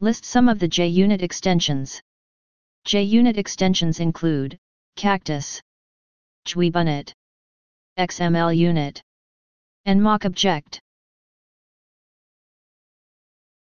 List some of the JUnit extensions. JUnit extensions include Cactus, JWebUnit, XML Unit, and MockObject.